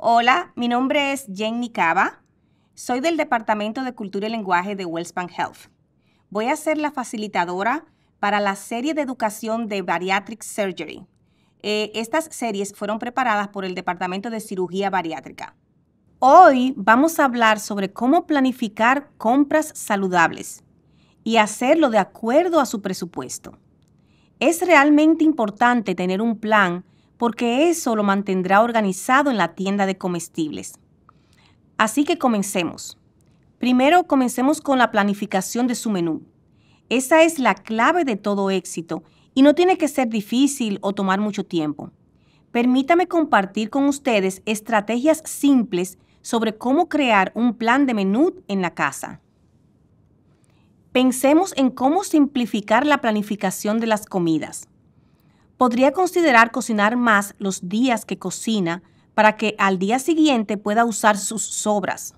Hola, mi nombre es Jenny Cava. Soy del Departamento de Cultura y Lenguaje de Wellspan Health. Voy a ser la facilitadora para la serie de educación de Bariatric Surgery. Eh, estas series fueron preparadas por el Departamento de Cirugía Bariátrica. Hoy vamos a hablar sobre cómo planificar compras saludables y hacerlo de acuerdo a su presupuesto. Es realmente importante tener un plan porque eso lo mantendrá organizado en la tienda de comestibles. Así que comencemos. Primero comencemos con la planificación de su menú. Esa es la clave de todo éxito y no tiene que ser difícil o tomar mucho tiempo. Permítame compartir con ustedes estrategias simples sobre cómo crear un plan de menú en la casa. Pensemos en cómo simplificar la planificación de las comidas. Podría considerar cocinar más los días que cocina para que al día siguiente pueda usar sus sobras.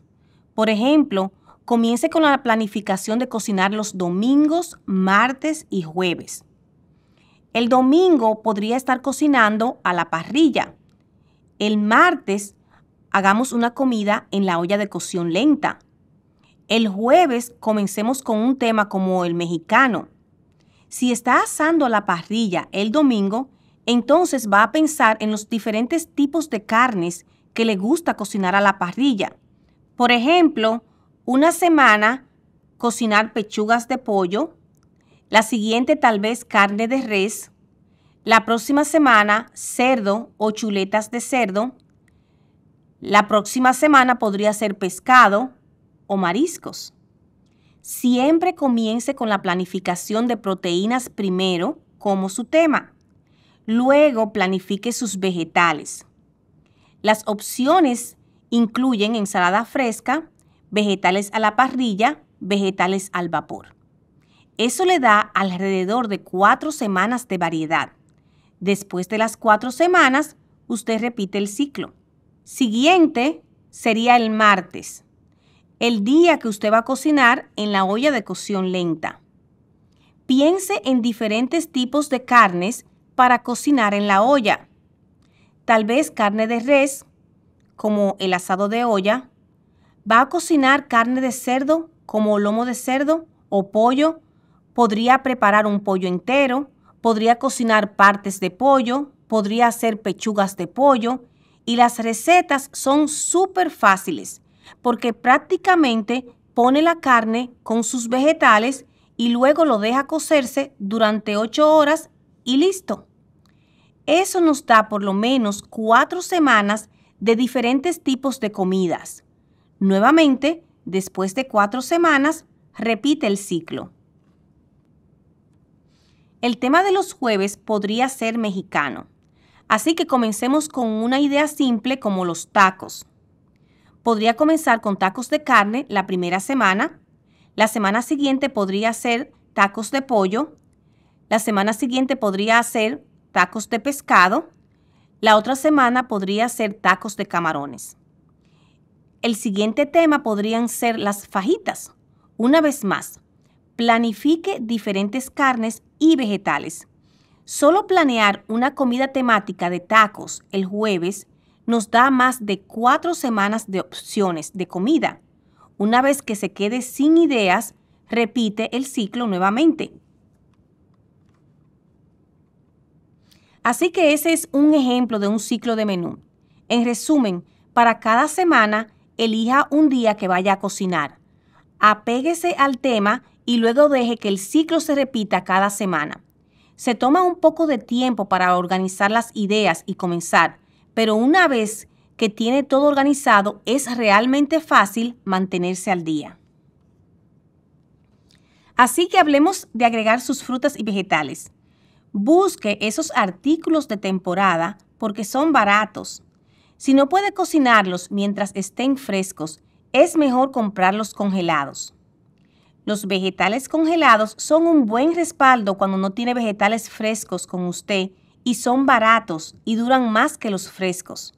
Por ejemplo, comience con la planificación de cocinar los domingos, martes y jueves. El domingo podría estar cocinando a la parrilla. El martes hagamos una comida en la olla de cocción lenta. El jueves comencemos con un tema como el mexicano. Si está asando la parrilla el domingo, entonces va a pensar en los diferentes tipos de carnes que le gusta cocinar a la parrilla. Por ejemplo, una semana cocinar pechugas de pollo, la siguiente tal vez carne de res, la próxima semana cerdo o chuletas de cerdo, la próxima semana podría ser pescado o mariscos. Siempre comience con la planificación de proteínas primero como su tema. Luego planifique sus vegetales. Las opciones incluyen ensalada fresca, vegetales a la parrilla, vegetales al vapor. Eso le da alrededor de cuatro semanas de variedad. Después de las cuatro semanas, usted repite el ciclo. Siguiente sería el martes el día que usted va a cocinar en la olla de cocción lenta. Piense en diferentes tipos de carnes para cocinar en la olla. Tal vez carne de res, como el asado de olla. Va a cocinar carne de cerdo, como lomo de cerdo o pollo. Podría preparar un pollo entero. Podría cocinar partes de pollo. Podría hacer pechugas de pollo. Y las recetas son súper fáciles porque prácticamente pone la carne con sus vegetales y luego lo deja cocerse durante 8 horas y listo. Eso nos da por lo menos 4 semanas de diferentes tipos de comidas. Nuevamente, después de 4 semanas, repite el ciclo. El tema de los jueves podría ser mexicano, así que comencemos con una idea simple como los tacos. Podría comenzar con tacos de carne la primera semana. La semana siguiente podría ser tacos de pollo. La semana siguiente podría ser tacos de pescado. La otra semana podría ser tacos de camarones. El siguiente tema podrían ser las fajitas. Una vez más, planifique diferentes carnes y vegetales. Solo planear una comida temática de tacos el jueves nos da más de cuatro semanas de opciones de comida. Una vez que se quede sin ideas, repite el ciclo nuevamente. Así que ese es un ejemplo de un ciclo de menú. En resumen, para cada semana, elija un día que vaya a cocinar. Apéguese al tema y luego deje que el ciclo se repita cada semana. Se toma un poco de tiempo para organizar las ideas y comenzar, pero una vez que tiene todo organizado, es realmente fácil mantenerse al día. Así que hablemos de agregar sus frutas y vegetales. Busque esos artículos de temporada porque son baratos. Si no puede cocinarlos mientras estén frescos, es mejor comprarlos congelados. Los vegetales congelados son un buen respaldo cuando no tiene vegetales frescos con usted y son baratos y duran más que los frescos.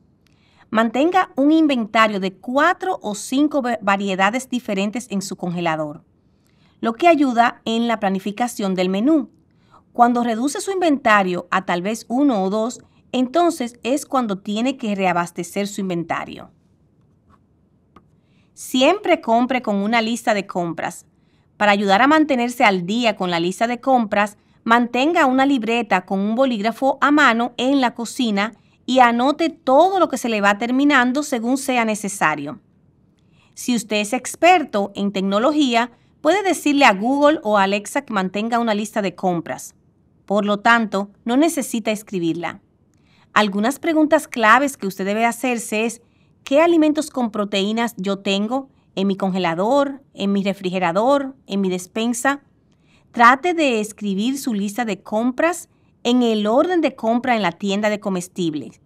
Mantenga un inventario de cuatro o cinco variedades diferentes en su congelador, lo que ayuda en la planificación del menú. Cuando reduce su inventario a tal vez uno o dos, entonces es cuando tiene que reabastecer su inventario. Siempre compre con una lista de compras. Para ayudar a mantenerse al día con la lista de compras, mantenga una libreta con un bolígrafo a mano en la cocina y anote todo lo que se le va terminando según sea necesario. Si usted es experto en tecnología, puede decirle a Google o Alexa que mantenga una lista de compras. Por lo tanto, no necesita escribirla. Algunas preguntas claves que usted debe hacerse es, ¿qué alimentos con proteínas yo tengo en mi congelador, en mi refrigerador, en mi despensa? Trate de escribir su lista de compras en el orden de compra en la tienda de comestibles.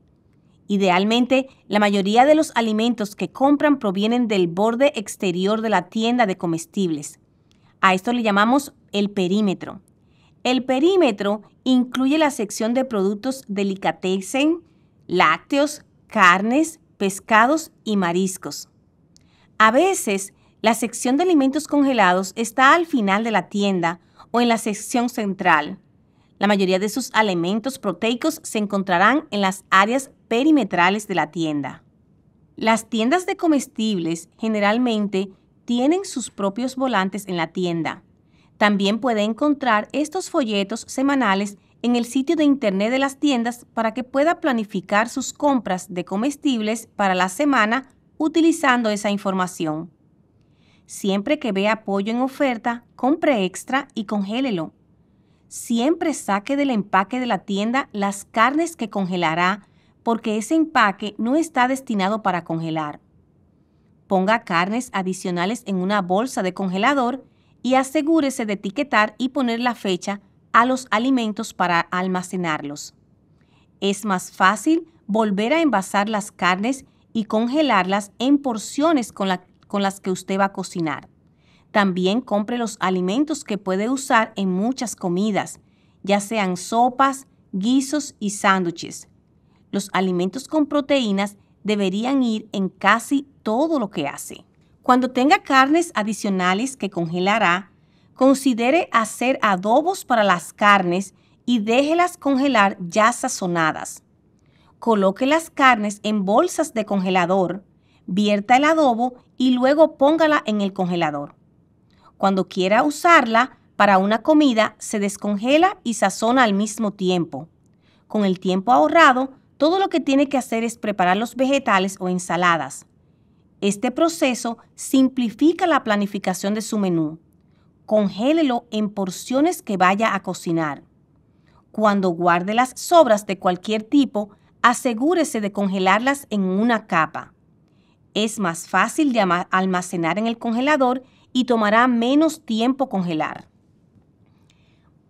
Idealmente, la mayoría de los alimentos que compran provienen del borde exterior de la tienda de comestibles. A esto le llamamos el perímetro. El perímetro incluye la sección de productos delicatessen, lácteos, carnes, pescados y mariscos. A veces, la sección de alimentos congelados está al final de la tienda o en la sección central. La mayoría de sus alimentos proteicos se encontrarán en las áreas perimetrales de la tienda. Las tiendas de comestibles generalmente tienen sus propios volantes en la tienda. También puede encontrar estos folletos semanales en el sitio de internet de las tiendas para que pueda planificar sus compras de comestibles para la semana utilizando esa información. Siempre que vea pollo en oferta, compre extra y congélelo. Siempre saque del empaque de la tienda las carnes que congelará porque ese empaque no está destinado para congelar. Ponga carnes adicionales en una bolsa de congelador y asegúrese de etiquetar y poner la fecha a los alimentos para almacenarlos. Es más fácil volver a envasar las carnes y congelarlas en porciones con, la, con las que usted va a cocinar. También compre los alimentos que puede usar en muchas comidas, ya sean sopas, guisos y sándwiches. Los alimentos con proteínas deberían ir en casi todo lo que hace. Cuando tenga carnes adicionales que congelará, considere hacer adobos para las carnes y déjelas congelar ya sazonadas. Coloque las carnes en bolsas de congelador, vierta el adobo y luego póngala en el congelador. Cuando quiera usarla para una comida, se descongela y sazona al mismo tiempo. Con el tiempo ahorrado, todo lo que tiene que hacer es preparar los vegetales o ensaladas. Este proceso simplifica la planificación de su menú. Congélelo en porciones que vaya a cocinar. Cuando guarde las sobras de cualquier tipo, asegúrese de congelarlas en una capa. Es más fácil de almacenar en el congelador y tomará menos tiempo congelar.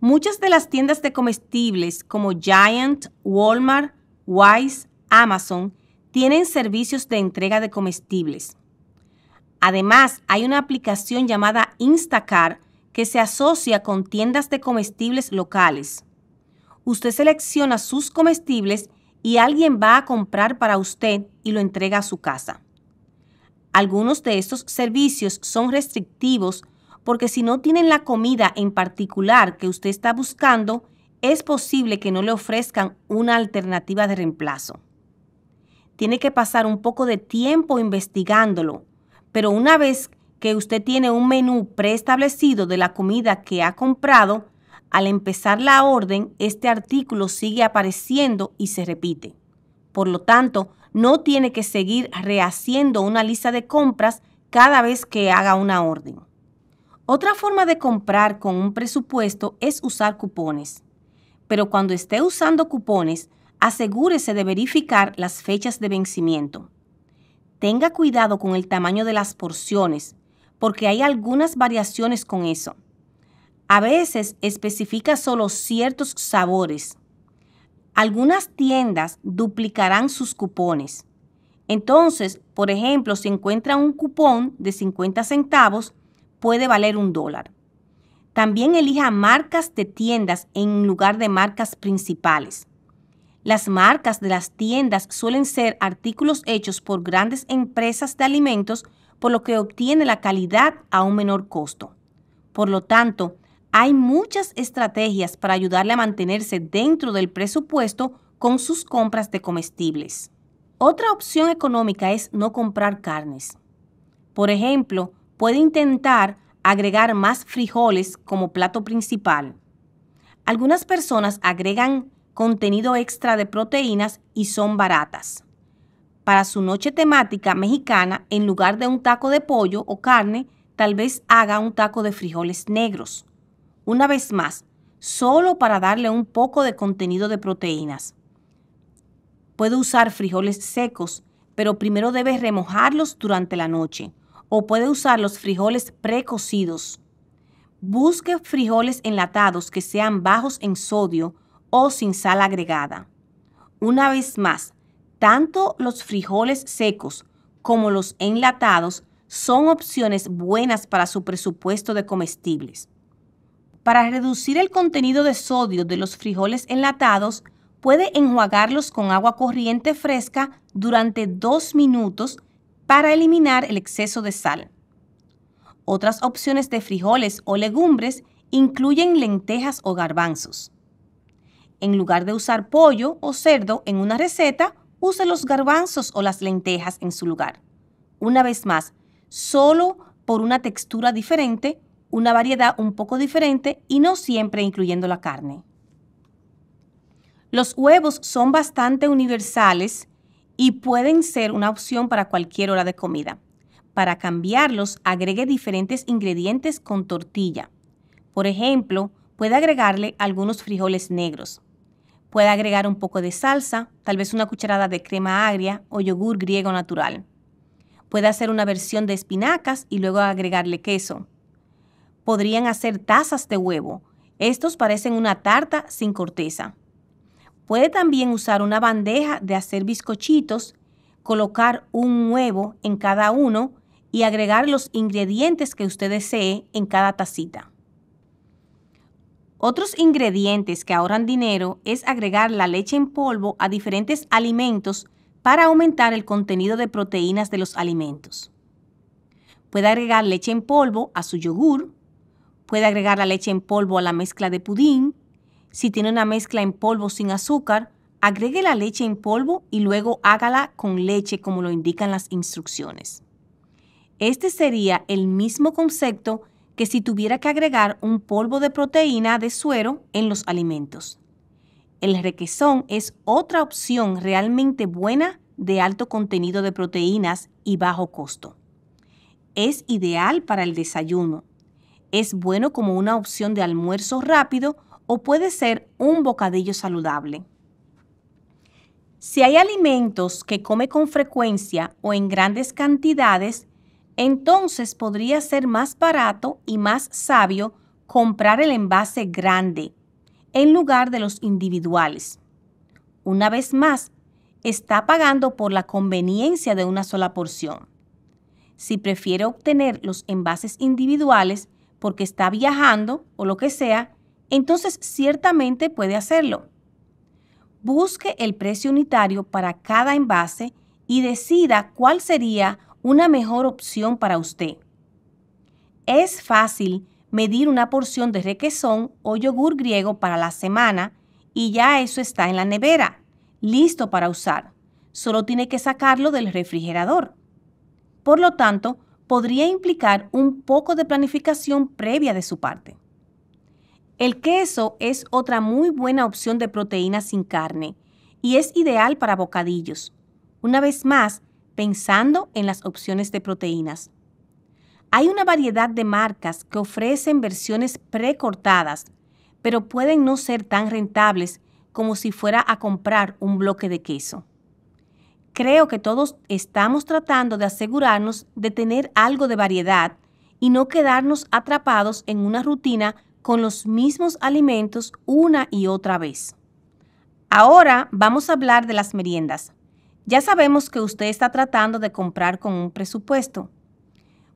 Muchas de las tiendas de comestibles como Giant, Walmart, Wise, Amazon tienen servicios de entrega de comestibles. Además, hay una aplicación llamada Instacart que se asocia con tiendas de comestibles locales. Usted selecciona sus comestibles y alguien va a comprar para usted y lo entrega a su casa. Algunos de estos servicios son restrictivos porque si no tienen la comida en particular que usted está buscando, es posible que no le ofrezcan una alternativa de reemplazo. Tiene que pasar un poco de tiempo investigándolo, pero una vez que usted tiene un menú preestablecido de la comida que ha comprado, al empezar la orden, este artículo sigue apareciendo y se repite. Por lo tanto, no tiene que seguir rehaciendo una lista de compras cada vez que haga una orden. Otra forma de comprar con un presupuesto es usar cupones. Pero cuando esté usando cupones, asegúrese de verificar las fechas de vencimiento. Tenga cuidado con el tamaño de las porciones, porque hay algunas variaciones con eso. A veces especifica solo ciertos sabores, algunas tiendas duplicarán sus cupones. Entonces, por ejemplo, si encuentra un cupón de 50 centavos, puede valer un dólar. También elija marcas de tiendas en lugar de marcas principales. Las marcas de las tiendas suelen ser artículos hechos por grandes empresas de alimentos, por lo que obtiene la calidad a un menor costo. Por lo tanto, hay muchas estrategias para ayudarle a mantenerse dentro del presupuesto con sus compras de comestibles. Otra opción económica es no comprar carnes. Por ejemplo, puede intentar agregar más frijoles como plato principal. Algunas personas agregan contenido extra de proteínas y son baratas. Para su noche temática mexicana, en lugar de un taco de pollo o carne, tal vez haga un taco de frijoles negros. Una vez más, solo para darle un poco de contenido de proteínas. Puede usar frijoles secos, pero primero debe remojarlos durante la noche o puede usar los frijoles precocidos. Busque frijoles enlatados que sean bajos en sodio o sin sal agregada. Una vez más, tanto los frijoles secos como los enlatados son opciones buenas para su presupuesto de comestibles. Para reducir el contenido de sodio de los frijoles enlatados, puede enjuagarlos con agua corriente fresca durante dos minutos para eliminar el exceso de sal. Otras opciones de frijoles o legumbres incluyen lentejas o garbanzos. En lugar de usar pollo o cerdo en una receta, use los garbanzos o las lentejas en su lugar. Una vez más, solo por una textura diferente, una variedad un poco diferente y no siempre incluyendo la carne. Los huevos son bastante universales y pueden ser una opción para cualquier hora de comida. Para cambiarlos, agregue diferentes ingredientes con tortilla. Por ejemplo, puede agregarle algunos frijoles negros. Puede agregar un poco de salsa, tal vez una cucharada de crema agria o yogur griego natural. Puede hacer una versión de espinacas y luego agregarle queso. Podrían hacer tazas de huevo. Estos parecen una tarta sin corteza. Puede también usar una bandeja de hacer bizcochitos, colocar un huevo en cada uno y agregar los ingredientes que usted desee en cada tacita. Otros ingredientes que ahorran dinero es agregar la leche en polvo a diferentes alimentos para aumentar el contenido de proteínas de los alimentos. Puede agregar leche en polvo a su yogur, puede agregar la leche en polvo a la mezcla de pudín, si tiene una mezcla en polvo sin azúcar, agregue la leche en polvo y luego hágala con leche como lo indican las instrucciones. Este sería el mismo concepto que si tuviera que agregar un polvo de proteína de suero en los alimentos. El requesón es otra opción realmente buena de alto contenido de proteínas y bajo costo. Es ideal para el desayuno. Es bueno como una opción de almuerzo rápido o puede ser un bocadillo saludable. Si hay alimentos que come con frecuencia o en grandes cantidades, entonces podría ser más barato y más sabio comprar el envase grande en lugar de los individuales. Una vez más, está pagando por la conveniencia de una sola porción. Si prefiere obtener los envases individuales porque está viajando o lo que sea, entonces ciertamente puede hacerlo. Busque el precio unitario para cada envase y decida cuál sería una mejor opción para usted. Es fácil medir una porción de requesón o yogur griego para la semana y ya eso está en la nevera, listo para usar. Solo tiene que sacarlo del refrigerador. Por lo tanto, podría implicar un poco de planificación previa de su parte. El queso es otra muy buena opción de proteína sin carne y es ideal para bocadillos. Una vez más, pensando en las opciones de proteínas. Hay una variedad de marcas que ofrecen versiones precortadas, pero pueden no ser tan rentables como si fuera a comprar un bloque de queso. Creo que todos estamos tratando de asegurarnos de tener algo de variedad y no quedarnos atrapados en una rutina con los mismos alimentos una y otra vez. Ahora vamos a hablar de las meriendas. Ya sabemos que usted está tratando de comprar con un presupuesto.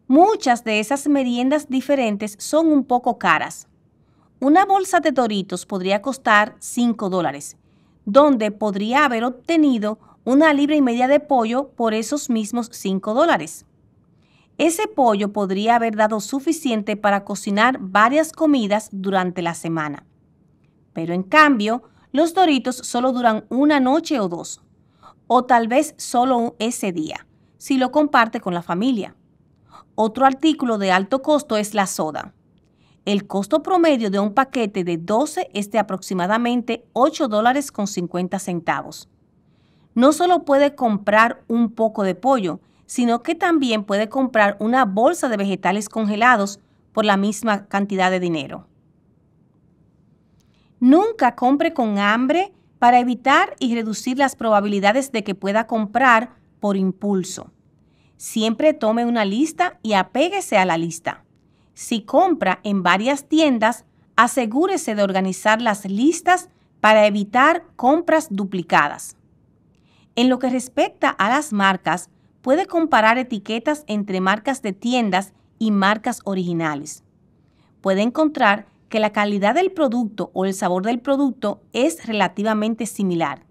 Muchas de esas meriendas diferentes son un poco caras. Una bolsa de Doritos podría costar 5 dólares, donde podría haber obtenido una libra y media de pollo por esos mismos 5 dólares. Ese pollo podría haber dado suficiente para cocinar varias comidas durante la semana. Pero en cambio, los doritos solo duran una noche o dos, o tal vez solo ese día, si lo comparte con la familia. Otro artículo de alto costo es la soda. El costo promedio de un paquete de 12 es de aproximadamente 8 dólares con 50 centavos. No solo puede comprar un poco de pollo, sino que también puede comprar una bolsa de vegetales congelados por la misma cantidad de dinero. Nunca compre con hambre para evitar y reducir las probabilidades de que pueda comprar por impulso. Siempre tome una lista y apéguese a la lista. Si compra en varias tiendas, asegúrese de organizar las listas para evitar compras duplicadas. En lo que respecta a las marcas, puede comparar etiquetas entre marcas de tiendas y marcas originales. Puede encontrar que la calidad del producto o el sabor del producto es relativamente similar.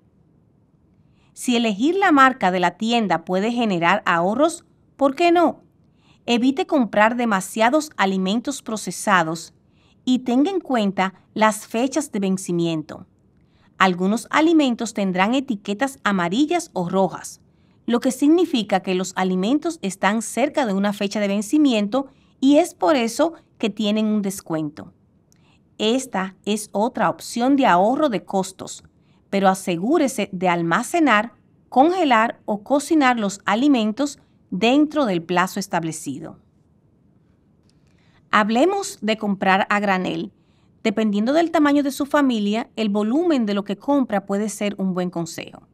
Si elegir la marca de la tienda puede generar ahorros, ¿por qué no? Evite comprar demasiados alimentos procesados y tenga en cuenta las fechas de vencimiento. Algunos alimentos tendrán etiquetas amarillas o rojas, lo que significa que los alimentos están cerca de una fecha de vencimiento y es por eso que tienen un descuento. Esta es otra opción de ahorro de costos, pero asegúrese de almacenar, congelar o cocinar los alimentos dentro del plazo establecido. Hablemos de comprar a granel. Dependiendo del tamaño de su familia, el volumen de lo que compra puede ser un buen consejo.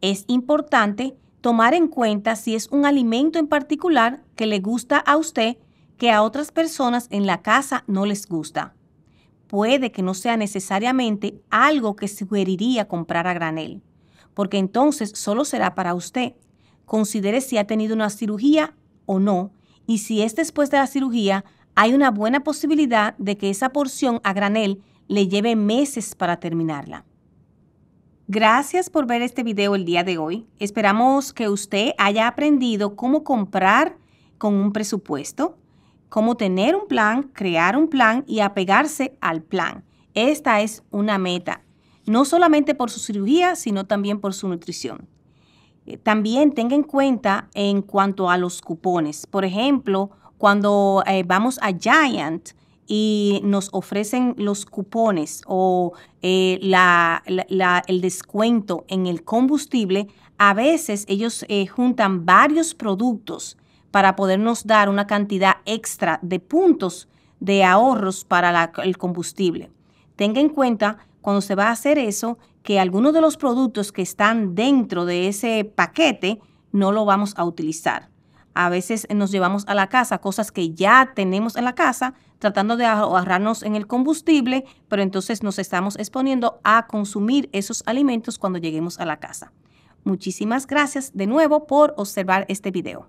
Es importante tomar en cuenta si es un alimento en particular que le gusta a usted que a otras personas en la casa no les gusta puede que no sea necesariamente algo que sugeriría comprar a granel, porque entonces solo será para usted. Considere si ha tenido una cirugía o no, y si es después de la cirugía, hay una buena posibilidad de que esa porción a granel le lleve meses para terminarla. Gracias por ver este video el día de hoy. Esperamos que usted haya aprendido cómo comprar con un presupuesto, cómo tener un plan, crear un plan y apegarse al plan. Esta es una meta, no solamente por su cirugía, sino también por su nutrición. Eh, también tenga en cuenta en cuanto a los cupones. Por ejemplo, cuando eh, vamos a Giant y nos ofrecen los cupones o eh, el descuento en el combustible, a veces ellos juntan varios productos para podernos dar una cantidad extra de puntos de ahorros para el combustible. Tenga en cuenta cuando se va a hacer eso que algunos de los productos que están dentro de ese paquete no lo vamos a utilizar. A veces nos llevamos a la casa cosas que ya tenemos en la casa tratando de ahorrarnos en el combustible, pero entonces nos estamos exponiendo a consumir esos alimentos cuando lleguemos a la casa. Muchísimas gracias de nuevo por observar este video.